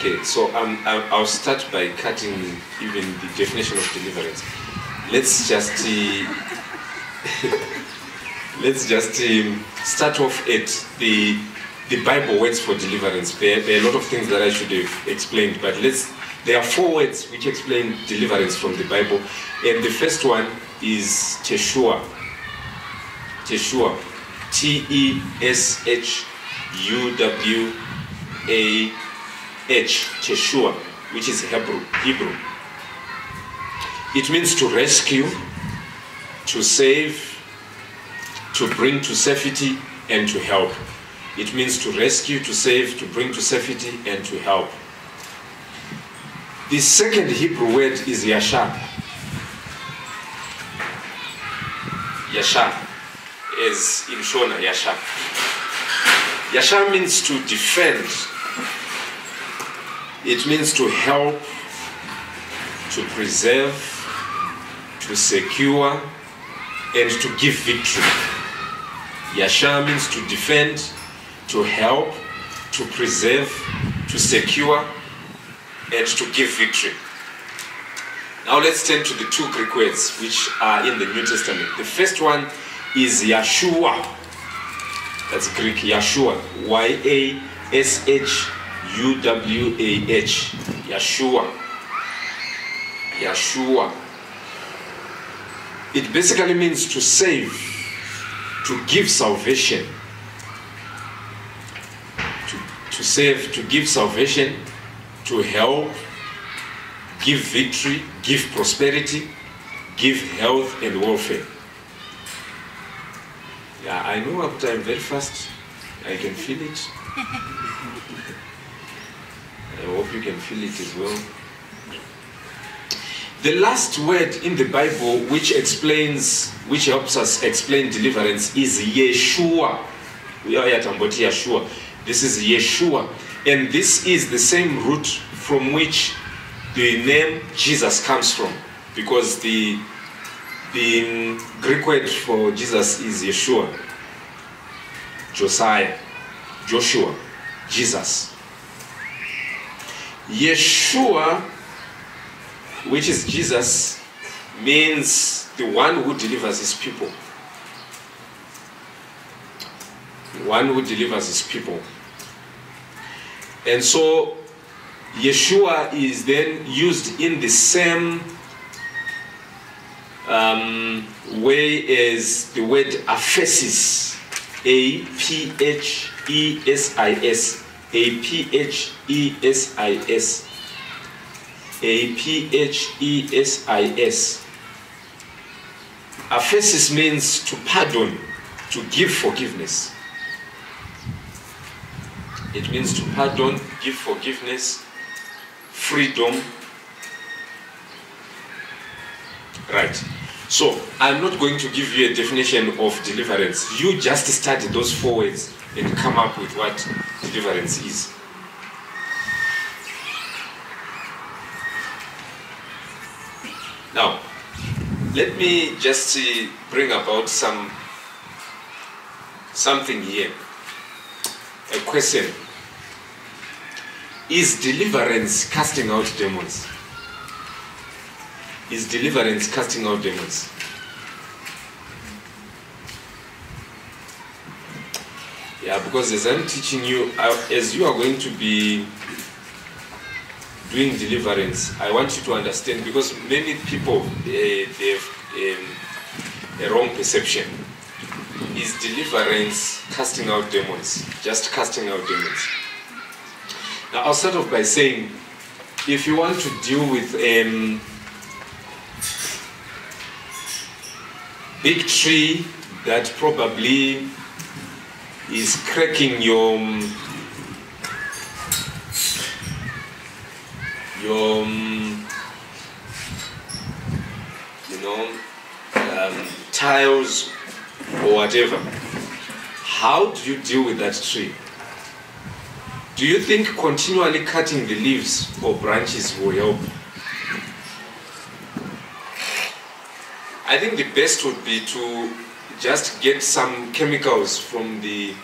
Okay, so um, I'll, start by cutting even the definition of deliverance. Let's just uh, let's just um, start off at the the Bible words for deliverance. There, there are a lot of things that I should have explained, but let's. There are four words which explain deliverance from the Bible, and the first one is Teshua. Teshua, T E S H U W A H, Teshua, which is Hebrew. Hebrew. It means to rescue, to save, to bring to safety, and to help. It means to rescue, to save, to bring to safety, and to help. The second Hebrew word is Yasha. Yasha, as in Shona, Yasha. Yasha means to defend, it means to help, to preserve, to secure, and to give victory. Yasha means to defend, to help, to preserve, to secure, and to give victory. Now let's turn to the two Greek words which are in the New Testament. The first one is Yeshua. That's Greek, Yeshua. Y A S H U W A H. Yeshua. Yeshua. It basically means to save, to give salvation. To, to save, to give salvation, to help, give victory, give prosperity, give health and welfare. Yeah, I know I'm very fast. I can feel it. Hope you can feel it as well. The last word in the Bible which explains, which helps us explain deliverance is Yeshua. We are at Amboti Yeshua. This is Yeshua. And this is the same root from which the name Jesus comes from. Because the, the Greek word for Jesus is Yeshua. Josiah, Joshua, Jesus. Yeshua, which is Jesus, means the one who delivers his people. The one who delivers his people. And so Yeshua is then used in the same um, way as the word aphesis. A P H E S I S. A P H E S I S. A P H E S I S. Aphesis means to pardon, to give forgiveness. It means to pardon, give forgiveness, freedom. Right. So, I'm not going to give you a definition of deliverance. You just study those four words and come up with what deliverance is. Now, let me just uh, bring about some something here. A question. Is deliverance casting out demons? Is deliverance casting out demons? Yeah, because as I'm teaching you, as you are going to be doing deliverance, I want you to understand because many people they, they have um, a wrong perception. Is deliverance casting out demons? Just casting out demons. Now, I'll start off by saying if you want to deal with um, big tree that probably is cracking your your you know um, tiles or whatever. How do you deal with that tree? Do you think continually cutting the leaves or branches will help? I think the best would be to just get some chemicals from the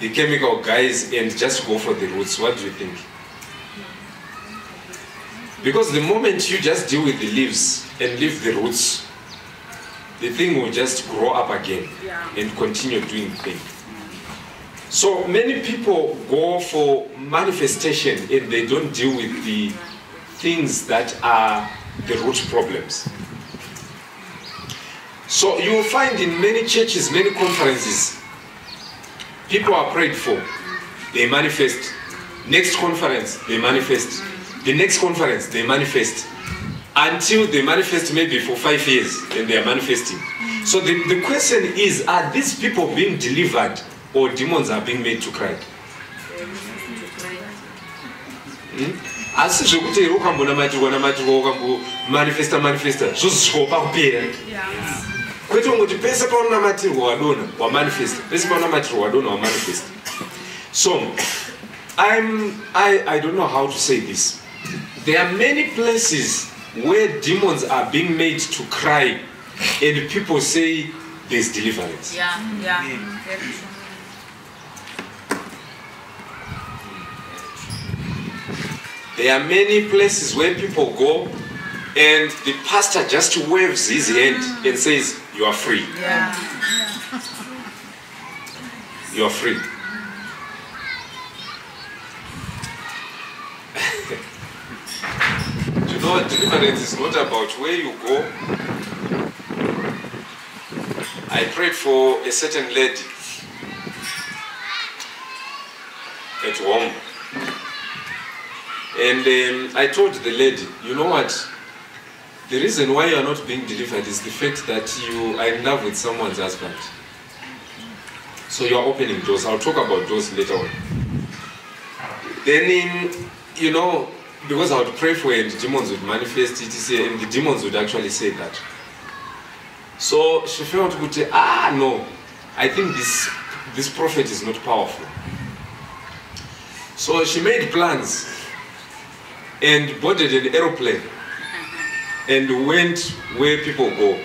the chemical guys and just go for the roots, what do you think? Because the moment you just deal with the leaves and leave the roots, the thing will just grow up again Yeah. and continue doing the thing. So many people go for manifestation and they don't deal with the things that are the root problems. So you will find in many churches, many conferences, people are prayed for, they manifest. Next conference, they manifest. The next conference, they manifest. Until they manifest maybe for five years, then they are manifesting. So the, the question is are these people being delivered or demons are being made to cry? asi zvekuti here ukambonamatirwa namatirwa ukambomanifesta manifesta zvozosvikawo pakupera kwete ungoti pese paunonamatirwa wadonha wamanifesta pese paunonamatirwa wadonha wamanifesta so I'm, I, I don't know how to say this. There are many places where demons are being made to cry and people say there's deliverance. Yeah, yeah. Mm-hmm. Very true. There are many places where people go and the pastor just waves his hand and says, You are free. Yeah. You are free. You know, what? deliverance is not about where you go. I prayed for a certain lady at home. And um, I told the lady, you know what? The reason why you are not being delivered is the fact that you are in love with someone's husband. So you are opening doors. I'll talk about doors later on. Then, um, you know, because I would pray for it, the demons would manifest it, and the demons would actually say that. So she felt good. Ah, no, I think this this prophet is not powerful. So she made plans and boarded an aeroplane and went where people go.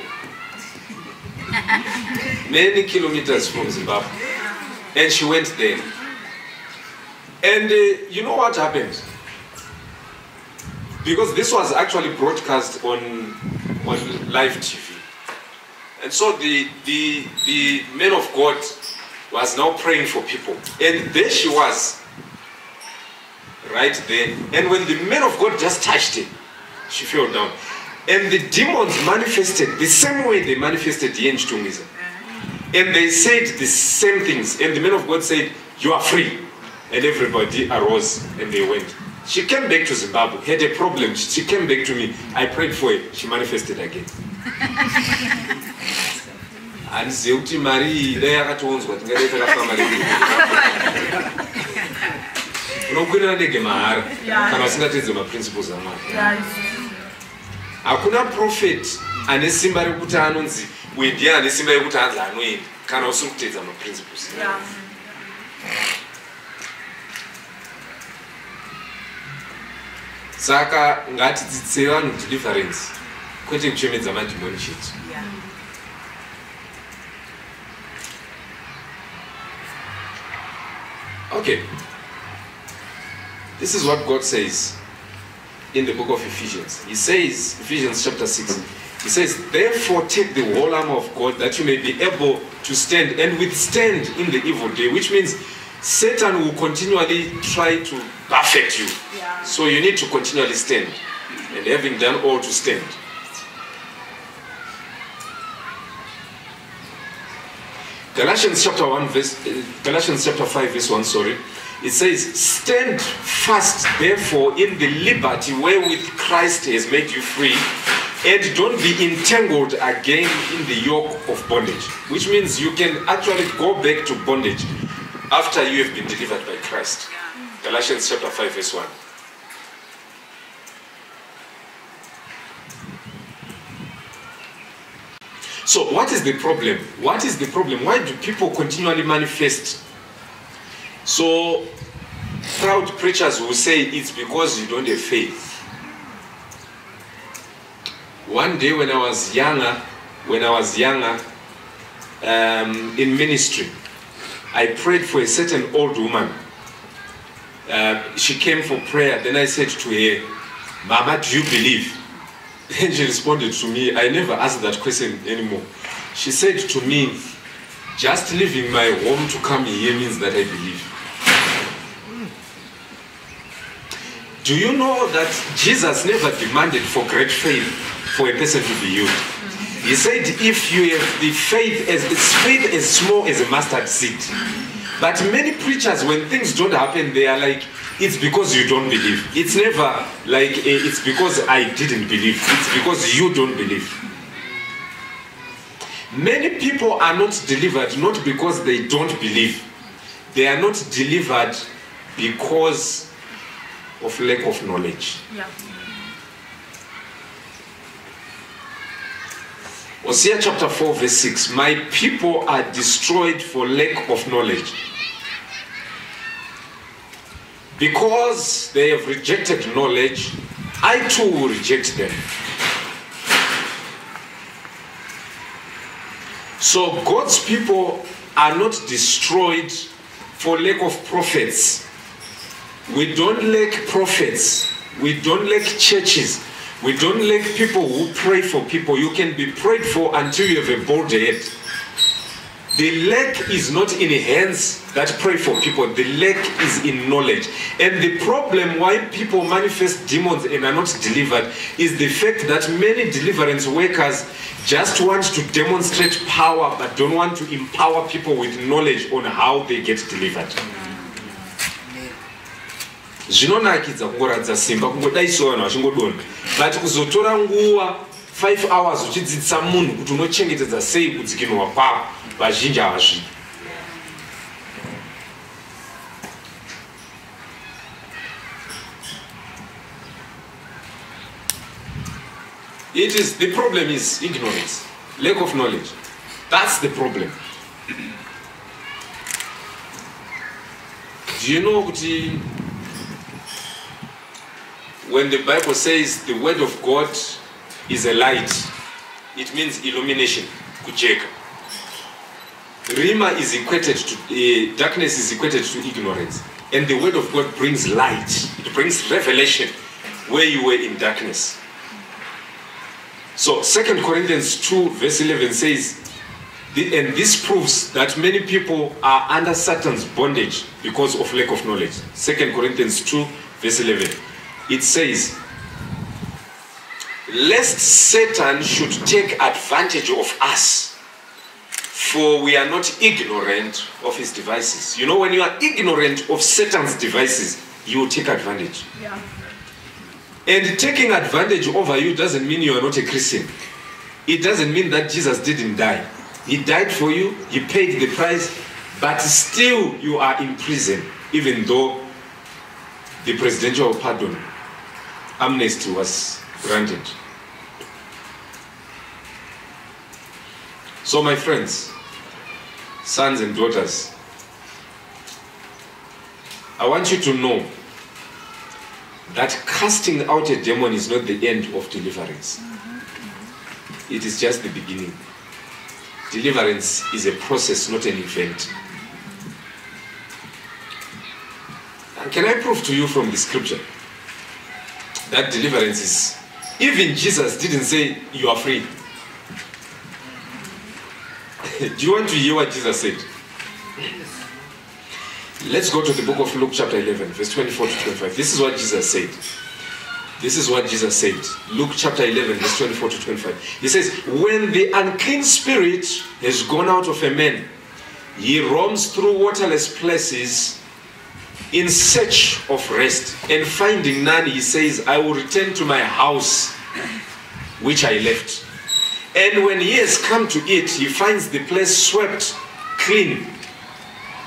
Many kilometers from Zimbabwe. And she went there. And uh, you know what happened? Because this was actually broadcast on, on live TV. And so the, the, the man of God was now praying for people. And there she was, right there. And when the man of God just touched her, she fell down. And the demons manifested the same way they manifested the angel Tumiza. And they said the same things. And the man of God said, You are free. And everybody arose and they went. She came back to Zimbabwe, had a problem. She came back to me. I prayed for her. She manifested again. handizive kuti mari iyi dai yakatounzwa tingadai takafamba unokwirira ndege mahara kana usingatedze maprinciples amwari hakuna profeti ane simba rekuti anonzi uyu ndiye ane simba rekuti anzi anoenda kana usiri kutedza maprinciples saka ngatidzidzise vanhu deliverance kwete kuchemedza madhimoni chete. Okay. This is what God says in the book of Ephesians. He says, Ephesians chapter 6, He says, Therefore take the whole armor of God that you may be able to stand and withstand in the evil day, which means Satan will continually try to buffet you. Yeah. So you need to continually stand. And having done all to stand. Galatians chapter 1 verse uh, Galatians chapter 5 verse 1 sorry it says stand fast therefore in the liberty wherewith Christ has made you free and don't be entangled again in the yoke of bondage which means you can actually go back to bondage after you have been delivered by Christ Galatians chapter 5 verse 1 So, what is the problem? What is the problem? Why do people continually manifest? So, proud preachers will say it's because you don't have faith. One day when I was younger, when I was younger um, in ministry, I prayed for a certain old woman. Uh, she came for prayer. Then I said to her, Mama, do you believe? Then she responded to me, I never asked that question anymore. She said to me, just leaving my home to come here means that I believe. Do you know that Jesus never demanded for great faith for a person to be healed? He said, if you have the faith as faith as small as a mustard seed. But many preachers, when things don't happen, they are like, it's because you don't believe. It's never like eh, it's because I didn't believe. It's because you don't believe. Many people are not delivered not because they don't believe. They are not delivered because of lack of knowledge. Yeah. Hosea chapter 4, verse 6 My people are destroyed for lack of knowledge. Because they have rejected knowledge, I too will reject them. So God's people are not destroyed for lack of prophets. We don't lack prophets. We don't lack churches. We don't lack people who pray for people. You can be prayed for until you have a bald head. The lack is not in hands that pray for people. The lack is in knowledge. And the problem why people manifest demons and are not delivered is the fact that many deliverance workers just want to demonstrate power but don't want to empower people with knowledge on how they get delivered. Zvinonakidza kungoratidza simba kungodaisiwa vanhu vachingodonha but kuzotora nguva 5 hours uchidzidzisa munhu kuti unochengetedza sei kudzikinurwa kwavo vazhinji havasviki it is the problem is ignorance lack of knowledge. That's the problem. Do you know kuti when the bible says the word of god is a light it means illumination kujeka. Rima is equated to uh, darkness is equated to ignorance. And the word of god brings light. It brings revelation where you were in darkness. So 2 corinthians 2 verse 11 says and this proves that many people are under satan's bondage because of lack of knowledge. 2 corinthians 2 verse 11 it says lest satan should take advantage of us for we are not ignorant of his devices you know when you are ignorant of satan's devices you will take advantage Yeah. and taking advantage over you doesn't mean you are not a Christian. It doesn't mean that Jesus didn't die. He died for you, He paid the price, but still you are in prison, even though the presidential pardon, amnesty was granted. So, my friends, sons and daughters, I want you to know that casting out a demon is not the end of deliverance. It is just the beginning. Deliverance is a process, not an event. And can I prove to you from the scripture that deliverance is. Even Jesus didn't say, You are free. Do you want to hear what Jesus said? Let's go to the book of Luke, chapter 11, verse 24 to 25. This is what Jesus said. This is what Jesus said. Luke chapter 11, verse 24 to 25. He says, When the unclean spirit has gone out of a man, he roams through waterless places in search of rest. And finding none, he says, I will return to my house which I left. And when he has come to it, he finds the place swept clean.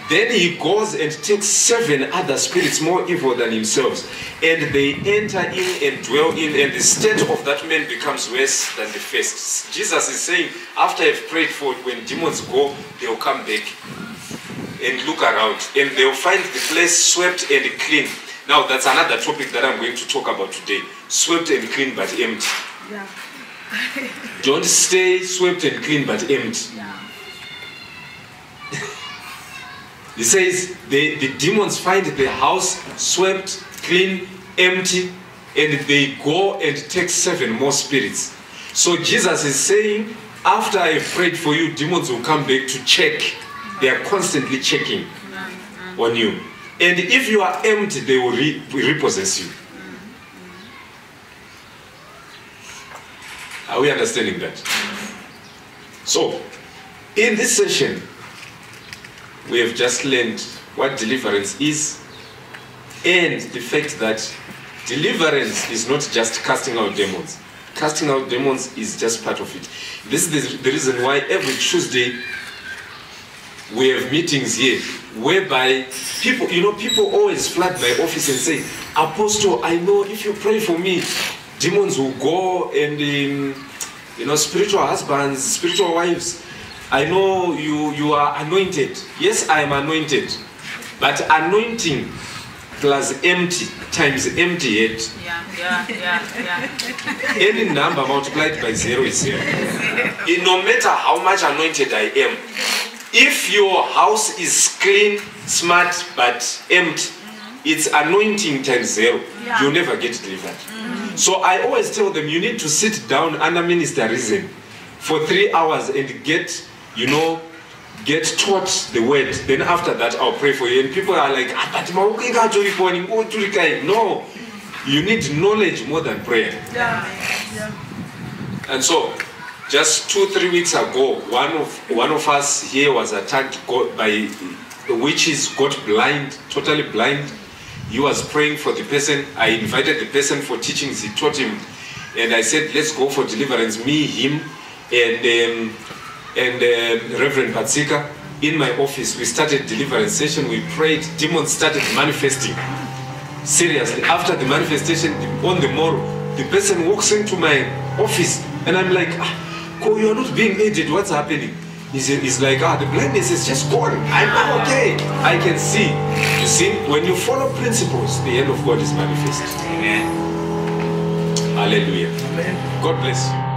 Then he goes and takes seven other spirits more evil than himself, and they enter in and dwell in, and the state of that man becomes worse than the first. Jesus is saying, after I've prayed for it, when demons go, they'll come back and look around, and they'll find the place swept and clean. Now, that's another topic that I'm going to talk about today swept and clean but empty. Yeah. Don't stay swept and clean but empty. Yeah. He says the, the demons find the house swept, clean, empty, and they go and take seven more spirits. So Jesus is saying, after I prayed for you, demons will come back to check. They are constantly checking on you. And if you are empty, they will re- repossess you. Are we understanding that? So, in this session, we have just learned what deliverance is and the fact that deliverance is not just casting out demons. Casting out demons is just part of it. This is the, the reason why every Tuesday we have meetings here whereby people, you know, people always flood my office and say, Apostle, I know if you pray for me, demons will go and, um, you know, spiritual husbands, spiritual wives. I know you, you are anointed. Yes, I am anointed. But anointing plus empty times empty head, Yeah, yeah, yeah, yeah. any number multiplied by zero is zero. No matter how much anointed I am, if your house is clean, smart, but empty, it's anointing times zero. Yeah. You'll never get delivered. So I always tell them you need to sit down under ministerism for three hours and get, you know, get taught the word. Then after that, I'll pray for you. And people are like, "Ah, but maukinga turi kwani, ngo turi kai." no, you need knowledge more than prayer. Yeah. Yeah. And so, just two, three weeks ago, one of one of us here was attacked by witches, got blind, totally blind. He was praying for the person. I invited the person for teachings. He taught him, and I said, "Let's go for deliverance." Me, him, and um, and um Reverend Patsika in my office. We started deliverance session. We prayed. Demons started manifesting. Seriously, after the manifestation on the morrow, the person walks into my office and I'm like, ah, Ko, you're not being aided, what's happening? He's, he's like, ah, the blindness is just gone. I'm okay. I can see. You see, when you follow principles, the hand of God is manifest. Amen. Hallelujah. Amen. God bless you.